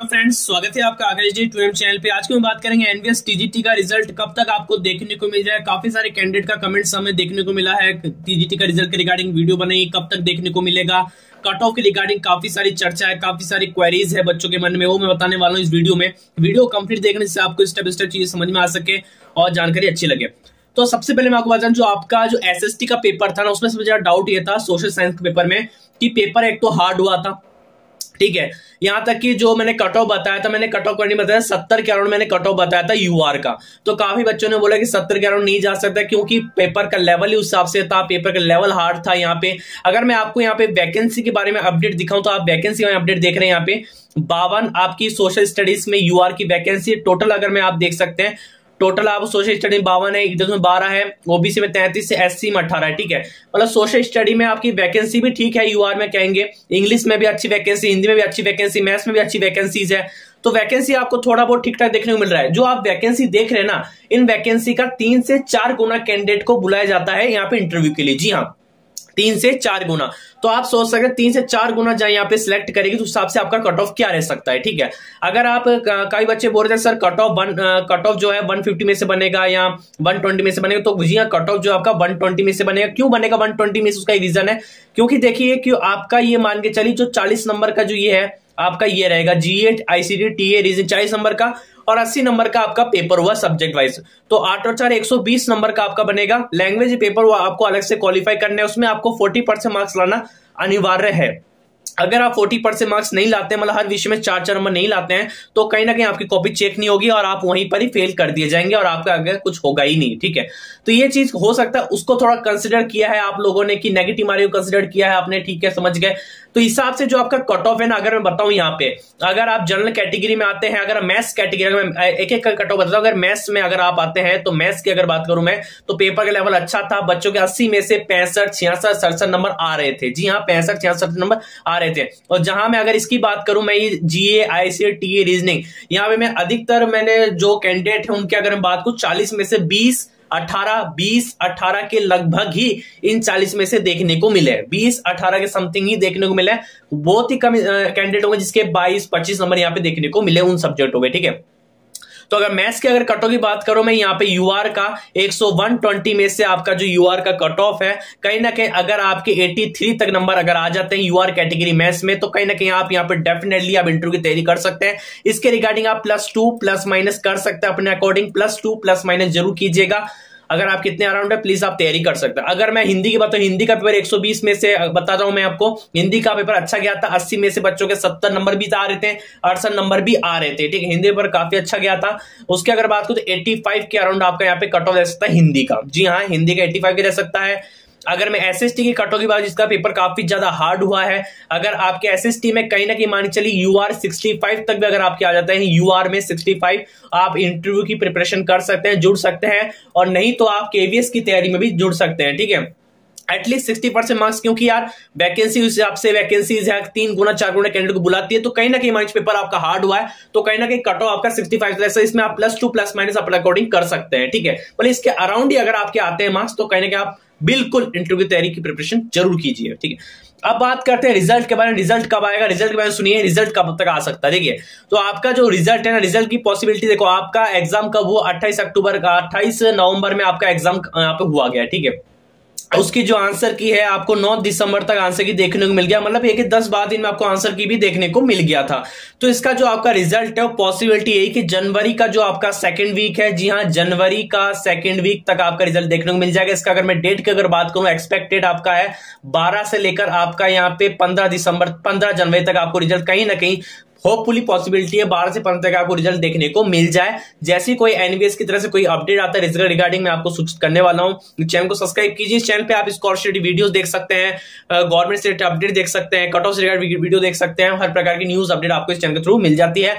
Friends स्वागत है आपका आगे जी टू चैनल पे। आज की हम बात करेंगे एनवीएस टीजीटी का रिज़ल्ट कब तक आपको देखने को मिल जाए काफ़ी सारे कैंडिडेट का कमेंट्स हमें देखने को मिला है। टीजीटी का रिज़ल्ट के रिगार्डिंग वीडियो बनाई कब तक देखने को मिलेगा? कट ऑफ़ के रिगार्डिंग काफ़ी सारी चर्चा है, काफ़ी सारी क्वेरीज है बच्चों के मन में, वो मैं बताने वाला हूँ इस वीडियो में। वीडियो कंप्लीट देखने से आपको स्टेप स्टेप चीज़ समझ में आ सके और जानकारी अच्छी लगे। तो सबसे पहले मैं आपको बता जो आपका जो एसएसटी का पेपर था ना, उसमें सबसे ज़्यादा डाउट ये था सोशल साइंस के पेपर में कि पेपर एक तो हार्ड हुआ था। ठीक है। यहाँ तक कि जो मैंने कट ऑफ़ बताया था, मैंने कट ऑफ़ करनी बताया सत्तर के अराउंड मैंने कट ऑफ़ बताया था यूआर का। तो काफ़ी बच्चों ने बोला कि सत्तर के अराउंड नहीं जा सकता क्योंकि पेपर का लेवल ही उस हिसाब से था पेपर का लेवल हार्ड था यहाँ पे। अगर मैं आपको यहाँ पे वैकेंसी के बारे में अपडेट दिखाऊँ तो आप वैकेंसी में अपडेट देख रहे हैं यहाँ पे। बावन, आपकी सोशल स्टडीज़ में यूआर की वैकेंसी टोटल अगर मैं आप देख सकते हैं टोटल आप सोशल स्टडी में बावन है, इधर में बारह है ओबीसी में तैंतीस से एससी में अठारह है, ठीक है? मतलब सोशल स्टडी में आपकी वैकेंसी भी ठीक है यूआर में कहेंगे इंग्लिश में भी अच्छी वैकेंसी हिंदी में भी अच्छी वैकेंसी मैथ्स में भी अच्छी वैकेंसीज है तो वैकेंसी आपको थोड़ा बहुत ठीक ठाक देखने को मिल रहा है। जो आप वैकेंसी देख रहे हैं ना, इन वैकेंसी का तीन से चार गुना कैंडिडेट को बुलाया जाता है यहाँ पे इंटरव्यू के लिए। जी हाँ। तीन से चार गुना। तो आप सोच सकते हैं तीन से चार गुना जहाँ यहाँ पे सिलेक्ट करेगी तो हिसाब से आपका कट ऑफ़ क्या रह सकता है, ठीक है? अगर आप कई बच्चे बोल रहे हैं, sir cut off one cut off जो है 150 में से बनेगा या 120 में से बनेगा तो जी हाँ कट ऑफ़ जो आपका 120 में से बनेगा। क्यों बनेगा 120 में से उसका रीजन है? क्योंकि देखिए कि आपका ये मान के चलिए जो चालीस नंबर का जो ये है आपका ये रहेगा G eight ICD T A region चालीस नंबर का और 80 नंबर का आपका पेपर हुआ सब्जेक्ट वाइज तो आठ और चार 120 नंबर का आपका बनेगा। लैंग्वेज पेपर हुआ आपको अलग से क्वालिफाई करने उसमें आपको 40 परसेंट मार्क्स लाना अनिवार्य है। अगर आप 40 परसेंट मार्क्स नहीं लाते हैं मतलब हर विषय में चार चार नंबर नहीं लाते हैं तो कहीं ना कहीं आपकी कॉपी चेक नहीं होगी और आप वहीं पर ही फेल कर दिए जाएँगे और आपका आगे कुछ होगा ही नहीं, ठीक है? तो ये चीज़ हो सकता है। उसको थोड़ा कंसिडर किया है आप लोगों ने कि नेगेटिव मारे कंसिडर किया है, आपने ठीक है, समझ गए। तो हिसाब से जो आपका कट ऑफ़ है ना, अगर मैं बताऊँ यहाँ पे, अगर आप जनरल कैटेगरी में आते हैं, अगर मैथ्स कैटेगरी में, एक एक कट ऑफ़ बताता हूँ, अगर मैथ्स में अगर आप आते हैं तो मैथ्स की अगर बात करूँ मैं तो पेपर का लेवल अच्छा था, बच्चों के अस्सी में से पैंसठ, छियासठ, सड़सठ नंबर आ रहे थे। जी हाँ पैंसठ, छियासठ नंबर आ रहे थे। और जहाँ मैं अगर इसकी बात करूँ, मैं G GA IC T A reasoning यहाँ पे मैं अधिकतर मैंने जो कैंडिडेट है, उनकी अगर मैं बात करूँ, चालीस में से बीस अठारह, बीस, अठारह के लगभग ही इन चालीस में से देखने को मिले। बीस, अठारह के समथिंग ही देखने को मिले। बहुत ही कम कैंडिडेट होंगे जिसके बाईस, पच्चीस नंबर यहाँ पे देखने को मिले उन सब्जेक्टों में ठीक है? तो अगर मैथ्स की अगर कट ऑफ़ की बात करो मैं, यहाँ पे यूआर का 100 में से आपका जो यूआर का कट ऑफ़ है, कहीं ना कहीं अगर आपके 83 तक नंबर अगर आ जाते हैं यूआर कैटेगरी मैथ्स में तो कहीं ना कहीं आप यहाँ पे डेफिनेटली आप इंटरव्यू की तैयारी कर सकते हैं। इसके रिगार्डिंग आप प्लस टू प्लस माइनस कर सकते हैं अपने according plus two plus minus ज़रूर कीजिएगा। अगर आप कितने अराउंड है प्लीज़ आप तैयारी कर सकते हैं। अगर मैं हिंदी की बात हिंदी का पेपर 120 में से बताता हूँ मैं आपको, हिंदी का पेपर अच्छा गया था 80 में से बच्चों के 70 नंबर भी आ रहे थे, अड़सठ नंबर भी आ रहे थे, ठीक है? हिंदी पेपर काफ़ी अच्छा गया था। उसकी अगर बात करूँ तो एट्टी के अराउंड आपका यहाँ पे कट ऑफ़ रह सकता है हिंदी का। जी हाँ हिंदी का एट्टी भी रह सकता है। अगर मैं एस एस टी की कटो की बात जिसका पेपर काफ़ी ज़्यादा हार्ड हुआ है, अगर आपके एस एस टी में कहीं ना कहीं मान चली यू आर सिक्सटी फाइव तक भी अगर आपके आ जाते हैं यू आर में सिक्सटी फाइव आप इंटरव्यू की प्रिपरेशन कर सकते हैं, जुड़ सकते हैं, और नहीं तो आप केवीएस की तैयारी में भी जुड़ सकते हैं, ठीक है? एटलीस्ट सिक्सटी परसेंट मार्क्स क्योंकि यार वैकेंसी उस हिसाब से वैकेंसीज है, तीन गुना, चार गुना कैंडिडेट को बुलाती है तो कहीं ना कहीं माइंस पेपर आपका हार्ड हुआ है तो कहीं ना कहीं कट ऑफ़ आपका सिक्सटी फाइव इसमें आप प्लस टू प्लस माइनस अपने अकॉर्डिंग कर सकते हैं, ठीक है? मतलब इसके अराउंड ही अगर आपके आते हैं मार्क्स तो कहीं ना कहीं आप बिल्कुल इंटरव्यू की तैयारी की प्रिपरेशन ज़रूर कीजिए, ठीक है? अब बात करते हैं रिज़ल्ट के बारे में। रिज़ल्ट कब आएगा? रिज़ल्ट के बारे में सुनिए रिज़ल्ट कब तक आ सकता है, देखिए। तो आपका जो रिज़ल्ट है ना रिज़ल्ट की पॉसिबिलिटी देखो, आपका एग्ज़ाम कब हुआ? 28 अक्टूबर का 28 नवंबर में आपका एग्ज़ाम यहाँ पे हुआ गया, ठीक है? उसकी जो आंसर की है, आपको 9 दिसंबर तक आंसर की देखने को मिल गया। मतलब एक दस बारह दिन में आपको आंसर की भी देखने को मिल गया था। तो इसका जो आपका रिज़ल्ट है, वो पॉसिबिलिटी यही कि जनवरी का जो आपका सेकंड वीक है, जी हाँ जनवरी का सेकंड वीक तक आपका रिज़ल्ट देखने को मिल जाएगा। इसका अगर मैं डेट की अगर बात करूँ एक्सपेक्टेड आपका है, बारह से लेकर आपका यहाँ पे पंद्रह दिसंबर, पंद्रह जनवरी तक आपको रिज़ल्ट कहीं ना कहीं होपफुली पॉसिबिलिटी है बारह से पंद्रह तक आपको रिज़ल्ट देखने को मिल जाए। जैसी कोई एनबीएस की तरह से कोई अपडेट आता है रिज़ल्ट रिगार्डिंग मैं आपको सूचित करने वाला हूँ। चैनल को सब्सक्राइब कीजिए। इस चैनल पर आप स्कॉलरशिप वीडियो देख सकते हैं गवर्नमेंट से अपडेट देख सकते हैं कट ऑफ़ से वीडियो देख सकते हैं। हर प्रकार की न्यूज़ अपडेट आपको इस चैनल के थ्रू मिल जाती है।